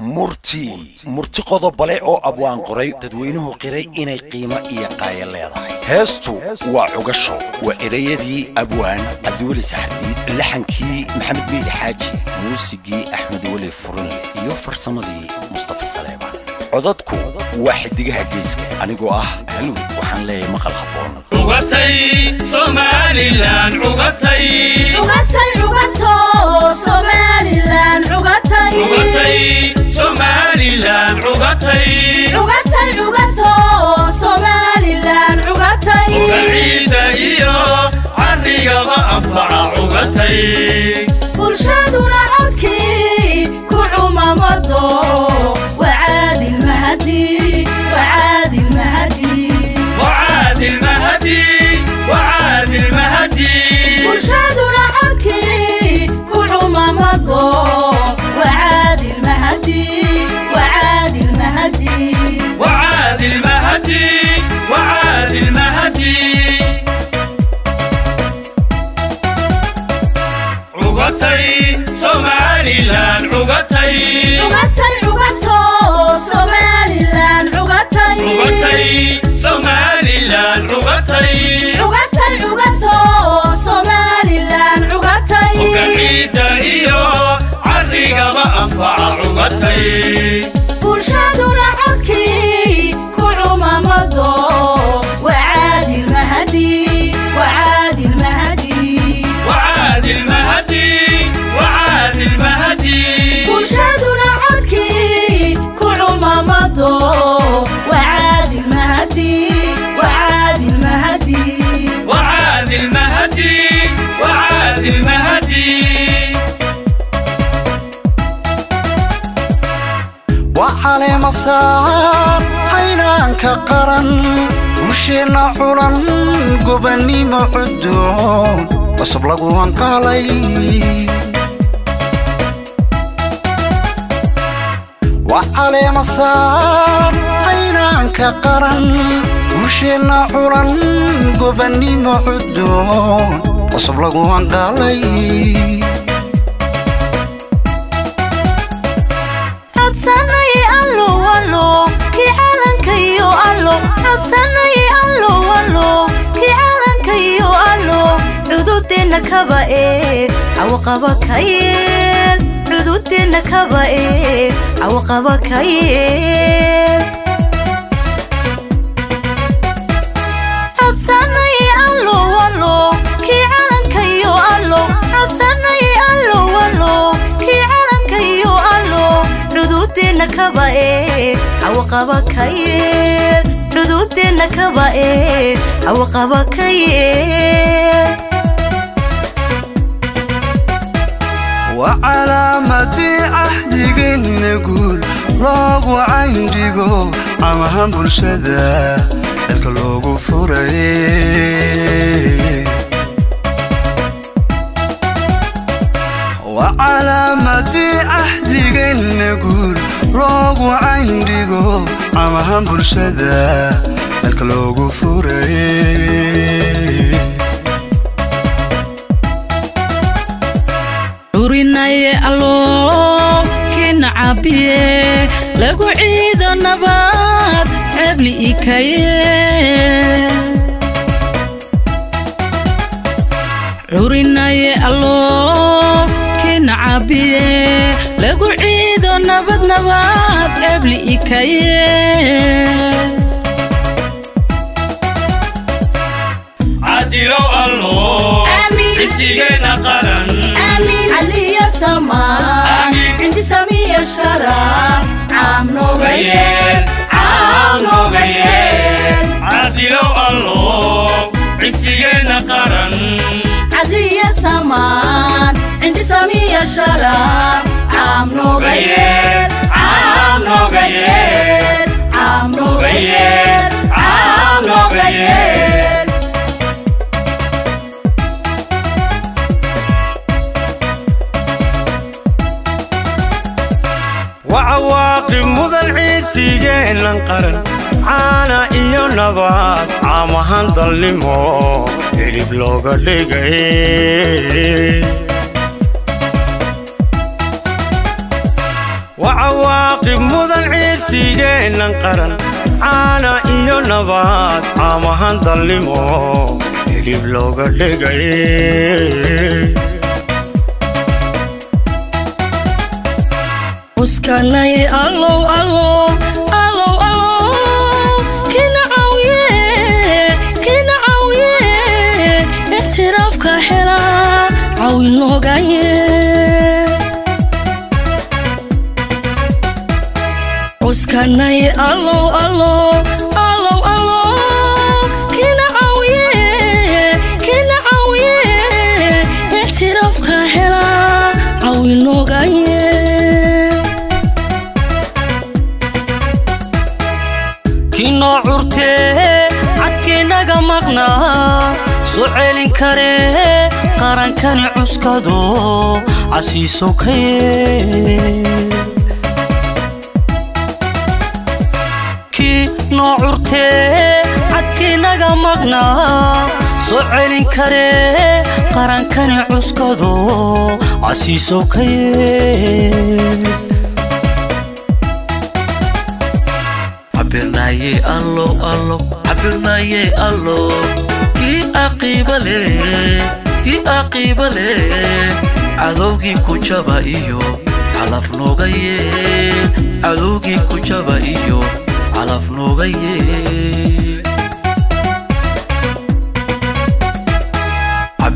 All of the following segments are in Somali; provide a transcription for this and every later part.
murti. Murti. Qodobale oo abwaan qoray dadweynuhu qiray inay qiimo iyo qaayo leedahay. Heestu waa cugasho waa ereyadii abwaan cabdiweli saxardiid laxankii maxamed meydi xaaji muusigii axmed weli furinle iyo farsamadii mustafa saleebaan codadku waa xidigaha geeska anigoo ah halwid waxaan leeyahay maqal habboon bulshaduna codkii ku cumamado wacaadil mahadi wacaadil mahadi وعاد المهدي وعاد المهدي bulshaduna codkii ku cumamado عقتي سومالي لان عقتي cugatay cugato somalilan cugatay عقتي سومالي لان عقتي cugatay مصار حينان كقرن وشينا حولن قبني معدون قصب لقوان قالي. وعلي مصار حينان كقرن وشينا حولن قبني معدون قصب لقوان قالي. Allo codsanay allo allo kii calankayo allo cududeenna kaba ee cawaqaba ka yeel cududeenna kaba ee cawaqaba ka yeel codsanay allo allo kii calankayo allo codsanay allo allo kii calankayo allo cududeenna kaba ee cawaqaba ka xuduudteenna kaba'e hawaqaba kaye وعلامتي عهدك نقول لوغو عندقو عمهم برشدا الكلوغو فرد ahaan bulshada dalka loogu furay. Urinaye aloo kina cabiye lagu ciido nabad cebli ikaye urinaye aloo kina cabiye lagu nabad nabad ebli ikaye adilow allo isigeyna qaran aliya sama cindi samiya shara caam nooga yeel caam nooga yeel cadilow allo cisigeyna qaran aliya samaan cindi samiya shara caam nooga yeel sigeenan qaran caana iyo nabaad caamahan dalnimo hilib looga dhigay wacawaaqib mudan ciir sigeenan qaran caana iyo nabaad caamahan dalnimo hilib looga dhigay uskanay allow uskanay allow allow allow allow kina caawiye kina caawiye ictiraafka hela caawin noogaye kinoo curtee cadkiinaga maqnaa soo celin karee qarankani cuskado casiiso maqnaa soo celin karee qarankani cuskado casiiso kaye. Cabirnaaye allow allow cabirnaaye allow kii aqiiba leh kii aqiiba leh cadowgii ku jaba iyo calaf nooga yeel cadowgii ku jaba iyo calaf nooga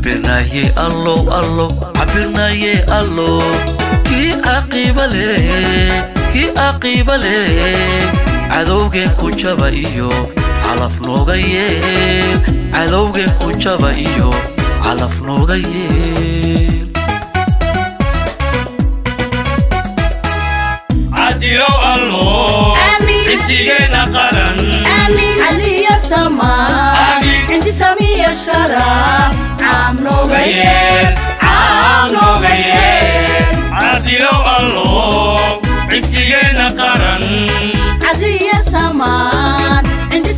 yeel cabirnaaye allow allow cabirnaaye allow kii aqiiba leh kii aqiiba leh cadowgeen ku jaba iyo calaf nooga yeel cadowgeen ku jaba iyo calaf nooga yeel cadilow allo آمين. cisigeenna qaran آمين علي يا سما آمين. عندي cadilow alloob cisigeenna qaran cadiya samaan cindi